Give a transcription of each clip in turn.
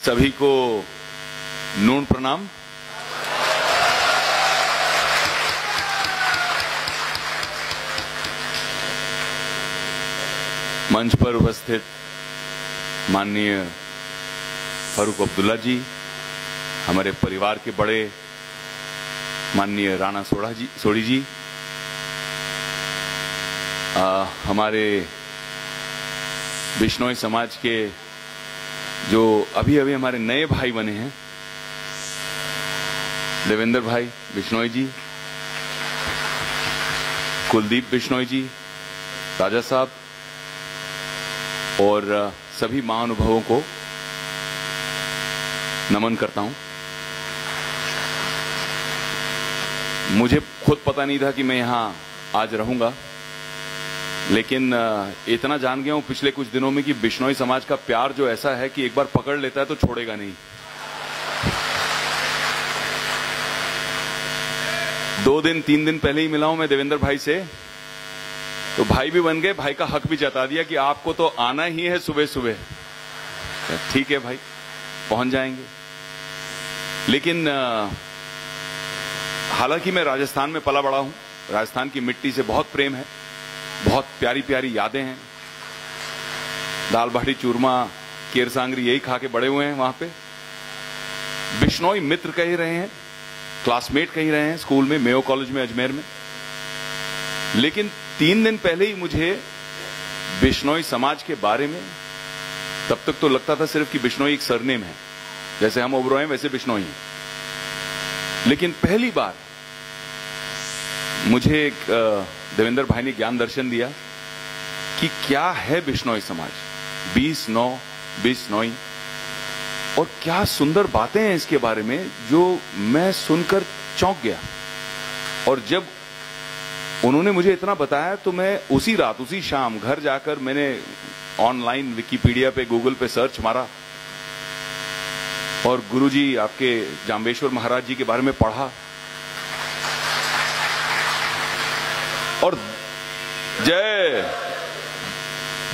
सभी को नून प्रणाम। मंच पर उपस्थित माननीय फारूक अब्दुल्ला जी हमारे परिवार के बड़े माननीय राणा सोढ़ा जी सोड़ी जी आ, हमारे बिश्नोई समाज के जो अभी अभी हमारे नए भाई बने हैं। देवेंद्र भाई बिश्नोई जी, कुलदीप बिश्नोई जी, राजा साहब, और सभी महानुभवों को नमन करता हूँ। मुझे खुद पता नहीं था कि मैं यहाँ आज रहूँगा। लेकिन इतना जान गया हूँ पिछले कुछ दिनों में कि बिश्नोई समाज का प्यार जो ऐसा है कि एक बार पकड़ लेता है तो छोड़ेगा नहीं। दो दिन, तीन दिन पहले ही मिला हूँ मैं देवेंद्र भाई से। तो भाई भी बन गए, भाई का हक भी जता दिया कि आपको तो आना ही है सुबह सुबह। ठीक है भाई, पहुँच जाएँगे। लेकिन हालाँकि मैं राजस्थान में पला बड़ा हूँ। राजस्थान की मिट्टी से बहुत प्रेम है। बहुत प्यारी प्यारी यादें हैं। दाल बाटी चूरमा, केर सांगरी, यही खा के बड़े हुए हैं वहाँ पे। बिश्नोई मित्र कह रहे हैं, क्लासमेट कह रहे हैं स्कूल में, मेयो कॉलेज में, अजमेर में। लेकिन तीन दिन पहले ही मुझे बिश्नोई समाज के बारे में, तब तक तो लगता था सिर्फ़ कि बिश्नोई एक सरनेम है। जैसे हम ओबरो हैं, वैसे बिश्नोई हैं। लेकिन पहली बार मुझे एक देवेंद्र भाई ने ज्ञान दर्शन दिया कि क्या है बिश्नोई समाज? बीस नौ, बीस नौई। और क्या सुंदर बातें हैं इसके बारे में जो मैं सुनकर चौंक गया। और जब उन्होंने मुझे इतना बताया तो मैं उसी रात, उसी शाम घर जाकर मैंने ऑनलाइन विकीपीडिया पे, गूगल पे सर्च मारा। और गुरुजी आपके जाम्बेश्वर महाराज जी के बारे में पढ़ा और जय।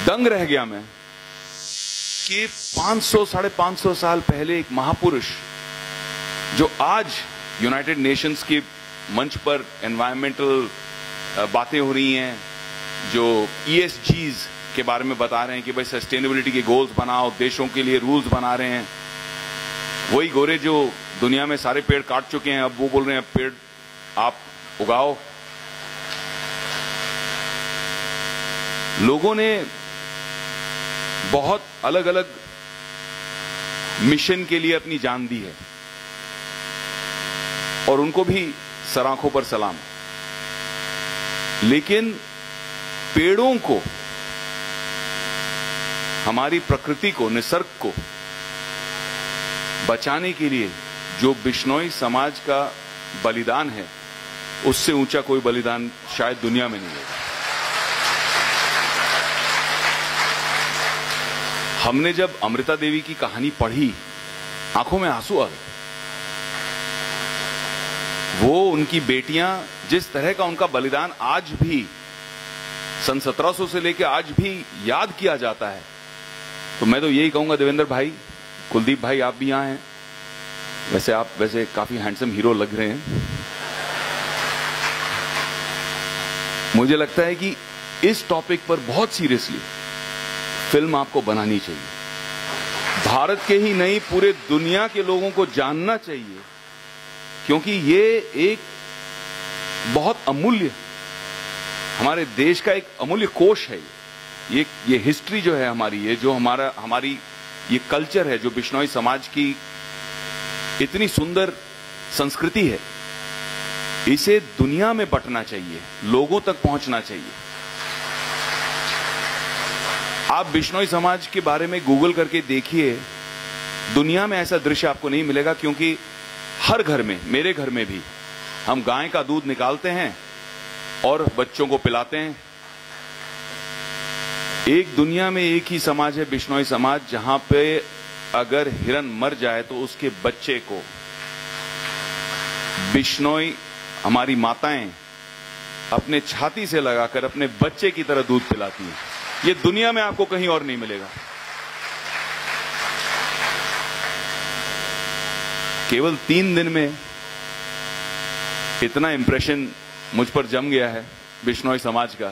दंग रह गया मैं कि 500 सौ, साढ़े पाँच साल पहले एक महापुरुष जो आज यूनाइटेड नेशंस के मंच पर एनवायरमेंटल बातें हो रही हैं, जो ईएसजीज के बारे में बता रहे हैं कि भाई सस्टेनेबिलिटी के गोल्स बनाओ, देशों के लिए रूल्स बना रहे हैं। वही गोरे जो दुनिया में सारे पेड़ काट चुके हैं, अब वो बोल रहे हैं, पेड़ आप उगाओ। लोगों ने बहुत अलग अलग मिशन के लिए अपनी जान दी है। और उनको भी सराखों पर सलाम। लेकिन पेड़ों को, हमारी प्रकृति को, निसर्ग को बचाने के लिए जो बिश्नोई समाज का बलिदान है, उससे ऊँचा कोई बलिदान शायद दुनिया में नहीं है हमने जब अमृता देवी की कहानी पढ़ी, आँखों में आँसू आ गए। वो, उनकी बेटियाँ, जिस तरह का उनका बलिदान आज भी सन 1700 से लेकर आज भी याद किया जाता है तो मैं तो यही कहूँगा, देवेंद्र भाई, कुलदीप भाई, आप भी यहाँ हैं। वैसे आप, वैसे काफ़ी हैंडसम हीरो लग रहे हैं। मुझे लगता है कि इस टॉपिक पर बहुत सीरियसली फ़िल्म आपको बनानी चाहिए। भारत के ही नहीं, पूरे दुनिया के लोगों को जानना चाहिए, क्योंकि ये एक बहुत अमूल्य, हमारे देश का एक अमूल्य कोष है ये। ये हिस्ट्री जो है हमारी, ये जो हमारा, हमारी, ये कल्चर है, जो बिश्नोई समाज की इतनी सुंदर संस्कृति है, इसे दुनिया में बटना चाहिए, लोगों तक पहुँचना चाहिए। आप बिश्नोई समाज के बारे में गूगल करके देखिए, दुनिया में ऐसा दृश्य आपको नहीं मिलेगा क्योंकि हर घर में, मेरे घर में भी, हम गाय का दूध निकालते हैं और बच्चों को पिलाते हैं। एक दुनिया में एक ही समाज है बिश्नोई समाज, जहाँ पे अगर हिरन मर जाए तो उसके बच्चे को। बिश्नोई हमारी माताएँ अपने छाती से लगाकर अपने बच्चे की तरह दूध पिलाती हैं। ये दुनिया में आपको कहीं और नहीं मिलेगा। केवल तीन दिन में इतना इंप्रेशन मुझ पर जम गया है बिश्नोई समाज का।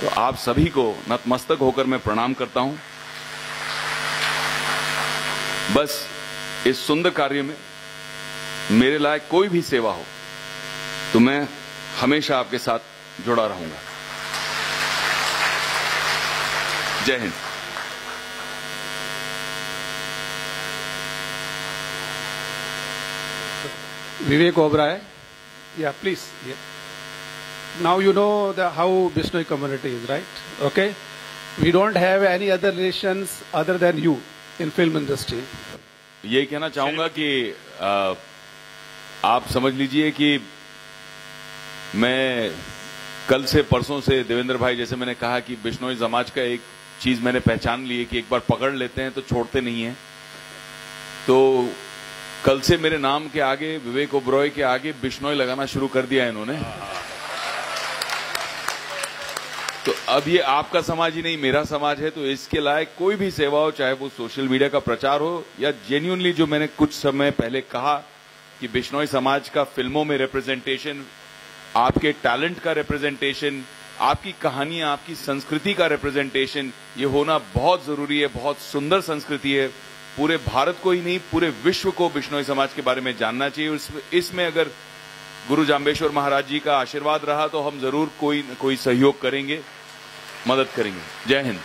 तो आप सभी को नतमस्तक होकर मैं प्रणाम करता हूँ। बस इस सुंदर कार्य में मेरे लायक कोई भी सेवा हो तो मैं हमेशा आपके साथ जुड़ा रहूँगा। जय हिंद। विवेक ओबरा है या please now you know the how Bishnoi community is right okay we don't have any other relation other than you in film industry ये कहना चाहूँगा कि आप समझ लीजिए कि मैं कल से परसों से देवेंद्र भाई जैसे मैंने कहा कि बिश्नोई समाज का एक चीज़ मैंने पहचान ली है कि एक बार पकड़ लेते हैं तो छोड़ते नहीं है। तो कल से मेरे नाम के आगे, विवेक ओब्रॉय के आगे बिश्नोई लगाना शुरू कर दिया इन्होंने। तो अब ये आपका समाज ही नहीं, मेरा समाज है तो इसके लायक कोई भी सेवा हो, चाहे वो सोशल मीडिया का प्रचार हो, या जेन्यूनली जो मैंने कुछ समय पहले कहा कि बिश्नोई समाज का फ़िल्मों में रिप्रेजेंटेशन आपके टैलेंट का रिप्रेजेंटेशन आपकी कहानियाँ आपकी संस्कृति का रिप्रेजेंटेशन ये होना बहुत ज़रूरी है, बहुत सुंदर संस्कृति है। पूरे भारत को ही नहीं, पूरे विश्व को बिश्नोई समाज के बारे में जानना चाहिए। इसमें अगर गुरु जाम्बेश्वर महाराज जी का आशीर्वाद रहा तो हम ज़रूर कोई कोई सहयोग करेंगे, मदद करेंगे। जय हिंद।